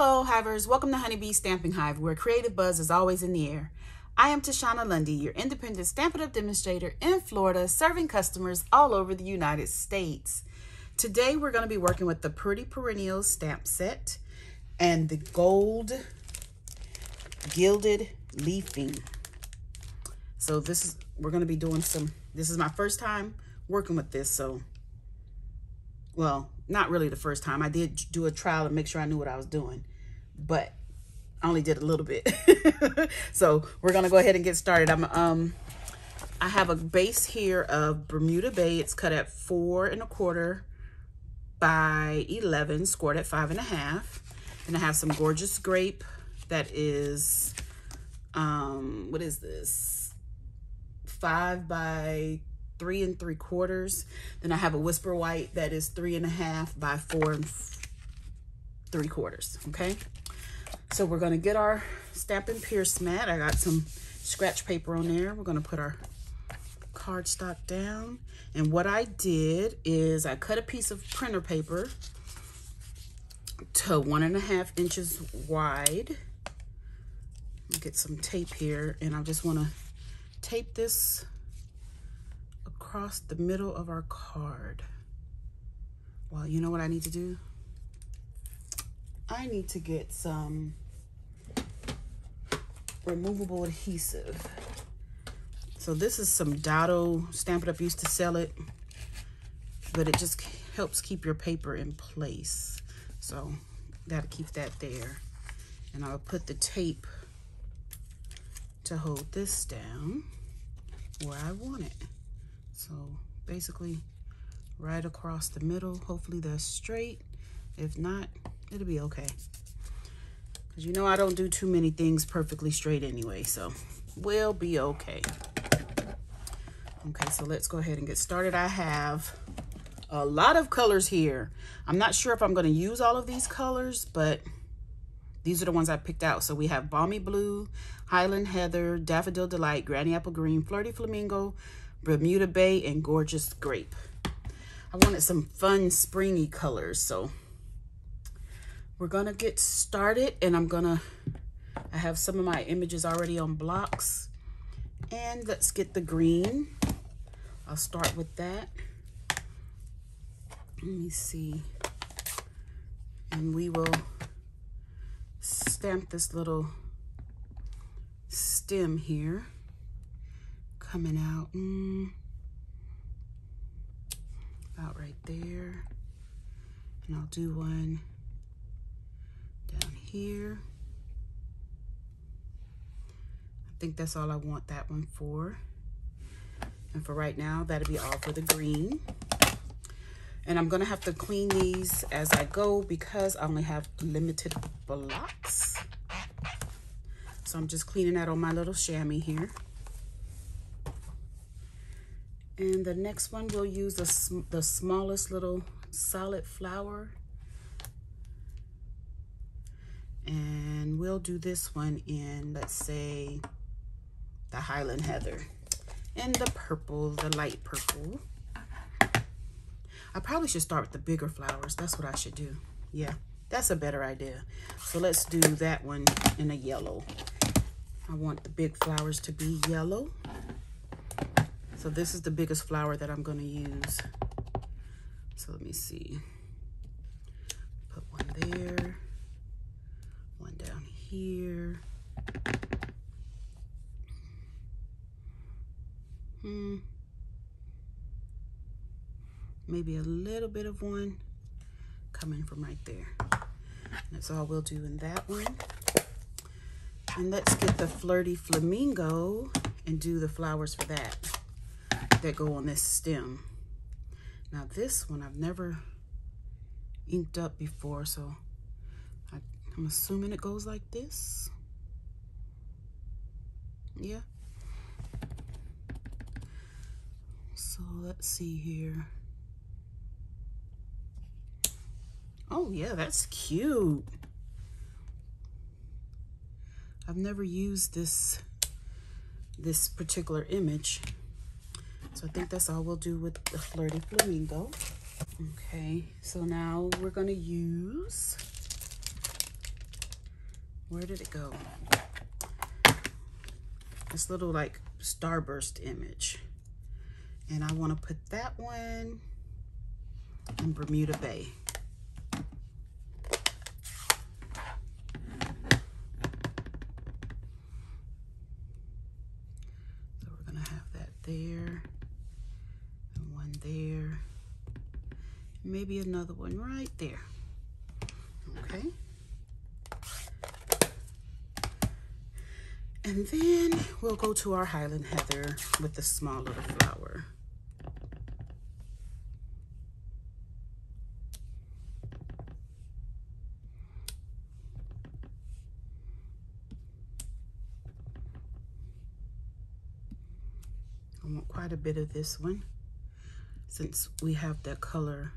Hello, Hivers. Welcome to Honeybee Stamping Hive, where creative buzz is always in the air. I am Tashana Lundy, your independent Stampin' Up! demonstrator in Florida, serving customers all over the United States. Today, we're going to be working with the Pretty Perennials stamp set and the gold gilded leafing. So this is, we're going to be doing some, this is my first time working with this, so, well, not really the first time. I did do a trial to make sure I knew what I was doing, but I only did a little bit. so we're gonna go ahead and get started. I'm um I have a base here of Bermuda Bay. It's cut at four and a quarter by 11, scored at five and a half. And I have some gorgeous grape that is, um, what is this? Five by three and three quarters. Then I have a Whisper White that is three and a half by four and three quarters, okay? So we're gonna get our Stampin' Pierce mat. I got some scratch paper on there. We're gonna put our cardstock down. And what I did is I cut a piece of printer paper to one and a half inches wide. Get some tape here and I just wanna tape this across the middle of our card. Well, you know what I need to do? I need to get some removable adhesive. So this is some Dotto Stampin' Up! used to sell it, but it just helps keep your paper in place. So gotta keep that there. And I'll put the tape to hold this down where I want it. So basically right across the middle. Hopefully that's straight. If not, it'll be okay. Because you know I don't do too many things perfectly straight anyway, so we'll be okay. Okay, so let's go ahead and get started. I have a lot of colors here. I'm not sure if I'm going to use all of these colors, but these are the ones I picked out. So we have Balmy Blue, Highland Heather, Daffodil Delight, Granny Apple Green, Flirty Flamingo, Bermuda Bay, and Gorgeous Grape. I wanted some fun springy colors, so we're gonna get started and I'm gonna, I have some of my images already on blocks. And let's get the green. I'll start with that. Let me see. And we will stamp this little stem here coming out mm, about right there. And I'll do one here. I think that's all I want that one for. And for right now, that'll be all for the green. And I'm gonna have to clean these as I go because I only have limited blocks. So I'm just cleaning that on my little chamois here. And the next one, we'll use the, the smallest little solid flower. And we'll do this one in, let's say, the Highland Heather. And the purple, the light purple. I probably should start with the bigger flowers. That's what I should do. Yeah, that's a better idea. So let's do that one in a yellow. I want the big flowers to be yellow. So this is the biggest flower that I'm going to use. So let me see. Put one there, here. Hmm. Maybe a little bit of one coming from right there. That's all we'll do in that one. And let's get the Flirty Flamingo and do the flowers for that that go on this stem. Now this one I've never inked up before, so I'm assuming it goes like this. Yeah. So let's see here. Oh yeah, that's cute. I've never used this this particular image. So I think that's all we'll do with the Flirty Flamingo. Okay, so now we're gonna use where did it go? This little like starburst image. And I want to put that one in Bermuda Bay. So we're going to have that there and one there. Maybe another one right there. Okay. And then we'll go to our Highland Heather with the small little flower. I want quite a bit of this one. Since we have that color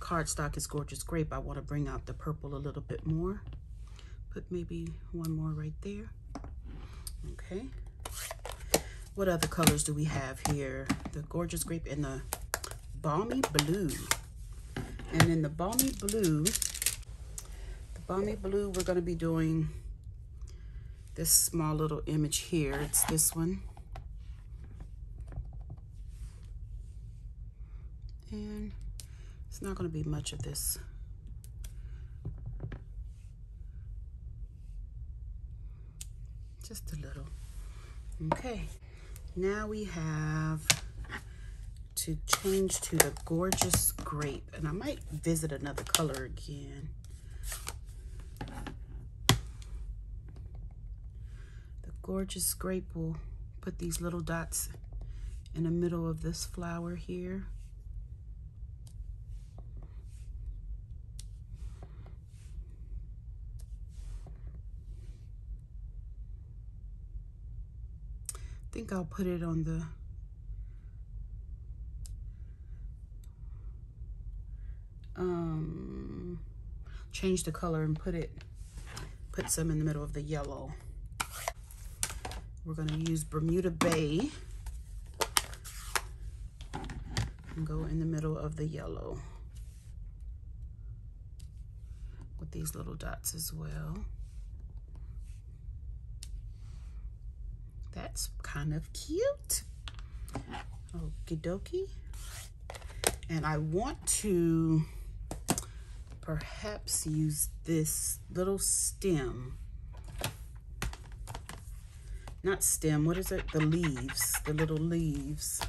cardstock is gorgeous grape I want to bring out the purple a little bit more. Put maybe one more right there okay. What other colors do we have here? The gorgeous grape and the balmy blue. And in the balmy blue the balmy blue we're going to be doing this small little image here. It's this one. And it's not going to be much of this just a little okay now we have to change to the gorgeous grape and I might visit another color again. The gorgeous grape will put these little dots in the middle of this flower here think I'll put it on the um change the color and put it put some in the middle of the yellow. We're going to use Bermuda Bay and go in the middle of the yellow with these little dots as well That's kind of cute. Okie dokie. And I want to perhaps use this little stem. Not stem, what is it? The leaves, the little leaves.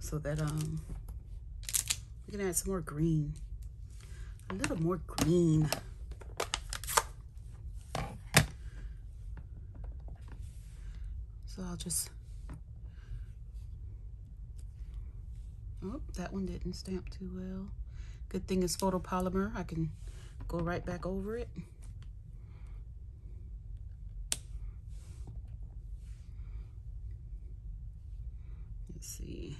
So that um, we can add some more green. A little more green. So I'll just, oh, that one didn't stamp too well. Good thing it's photopolymer. I can go right back over it. Let's see.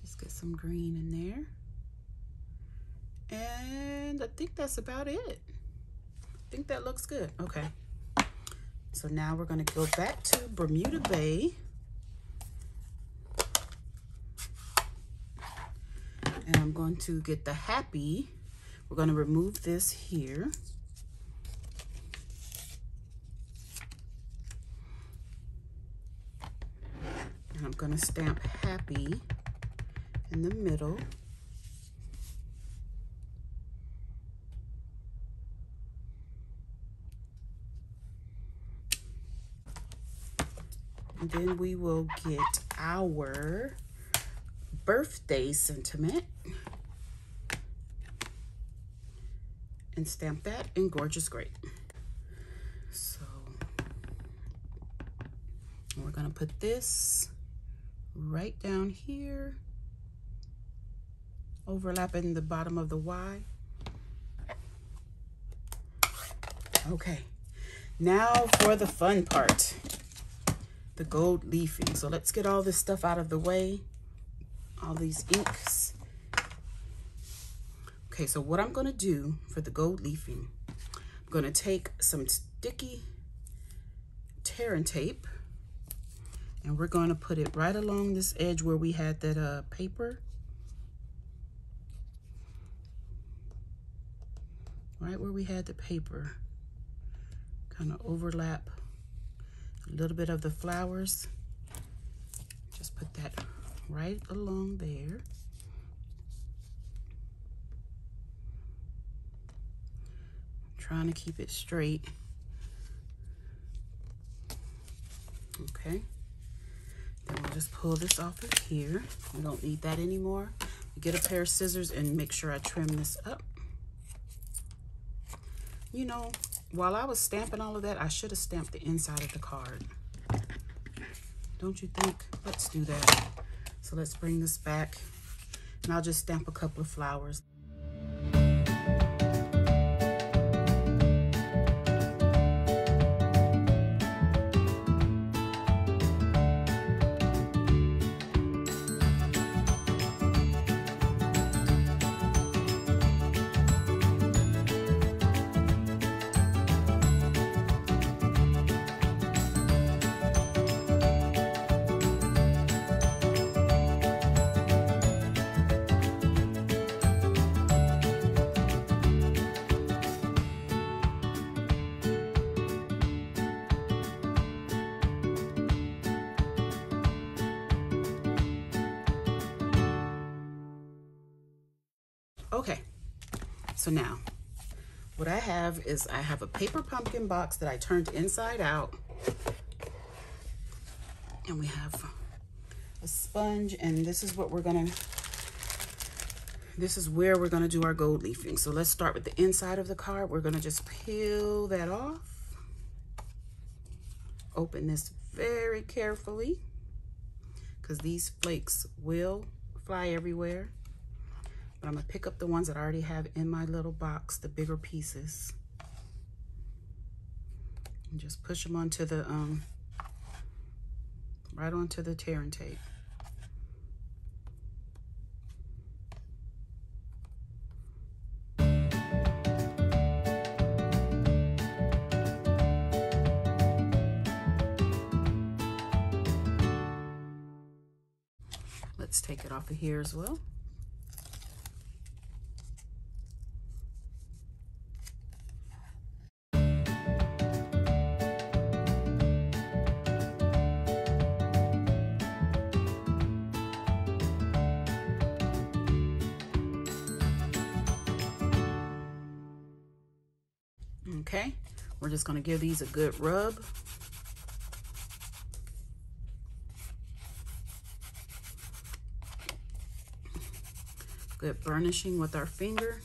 Just get some green in there. And I think that's about it. I think that looks good. Okay. So now we're going to go back to Bermuda Bay. And I'm going to get the Happy. We're going to remove this here. And I'm going to stamp Happy in the middle. And then we will get our birthday sentiment and stamp that in Gorgeous Grape. So we're gonna put this right down here, overlapping the bottom of the Y. Okay, now for the fun part the gold leafing. So let's get all this stuff out of the way. All these inks. Okay, so what I'm going to do for the gold leafing, I'm going to take some sticky tear and tape And we're going to put it right along this edge where we had that uh, paper. Right where we had the paper. Kind of overlap a little bit of the flowers. Just put that right along there. trying to keep it straight. Okay. Then we'll just pull this off of here. We don't need that anymore. Get a pair of scissors and make sure I trim this up. You know, while I was stamping all of that, I should have stamped the inside of the card. Don't you think? Let's do that. So let's bring this back and I'll just stamp a couple of flowers. Okay, so now what I have is I have a paper pumpkin box that I turned inside out. And we have a sponge and this is what we're gonna, this is where we're gonna do our gold leafing. So let's start with the inside of the card. We're gonna just peel that off. Open this very carefully because these flakes will fly everywhere. But I'm gonna pick up the ones that I already have in my little box, the bigger pieces. And just push them onto the, um, right onto the tear and tape. Let's take it off of here as well. Okay, we're just gonna give these a good rub. Good burnishing with our finger.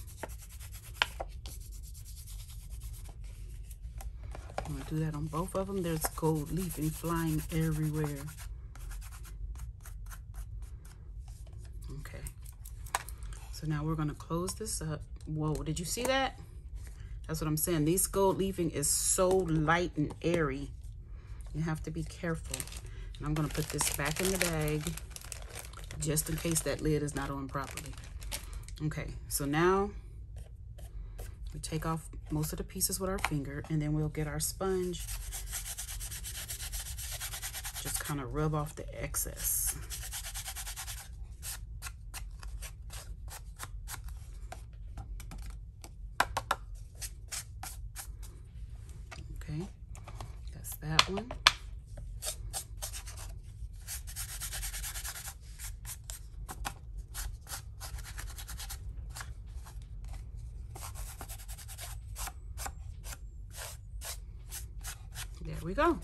I'm gonna do that on both of them. There's gold leafing flying everywhere. Okay, so now we're gonna close this up. Whoa, did you see that? That's what I'm saying. These gold leafing is so light and airy. You have to be careful. And I'm going to put this back in the bag just in case that lid is not on properly. Okay, so now we take off most of the pieces with our finger and then we'll get our sponge. Just kind of rub off the excess. That one. There we go.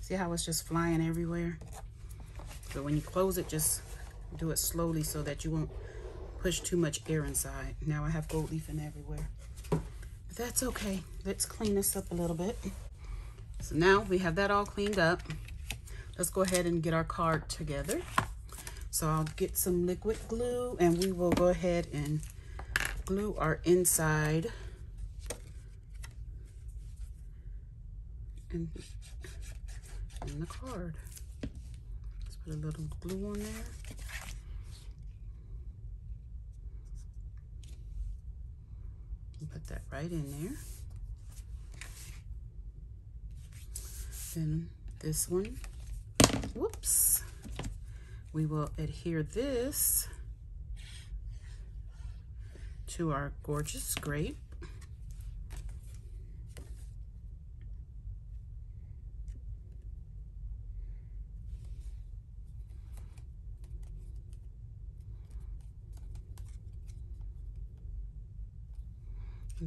See how it's just flying everywhere? So when you close it, just do it slowly so that you won't push too much air inside. Now I have gold leafing everywhere that's okay. Let's clean this up a little bit. So now we have that all cleaned up. Let's go ahead and get our card together. So I'll get some liquid glue and we will go ahead and glue our inside in, in the card. Let's put a little glue on there. Put that right in there. Then this one, whoops, we will adhere this to our gorgeous grape.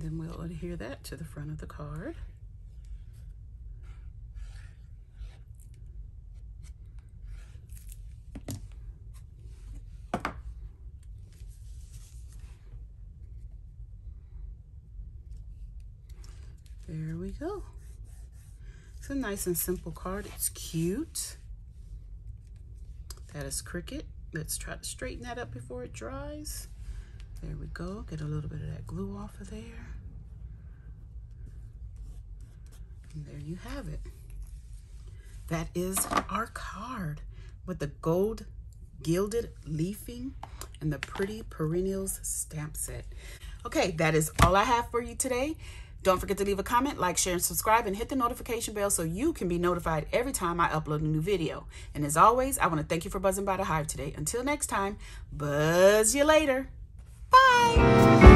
And then we'll adhere that to the front of the card. There we go. It's a nice and simple card. It's cute. That is crooked. Let's try to straighten that up before it dries. There we go. Get a little bit of that glue off of there. And there you have it. That is our card with the gold gilded leafing and the pretty perennials stamp set. Okay, that is all I have for you today. Don't forget to leave a comment, like, share, and subscribe, and hit the notification bell so you can be notified every time I upload a new video. And as always, I want to thank you for buzzing by the hive today. Until next time, buzz you later. Bye.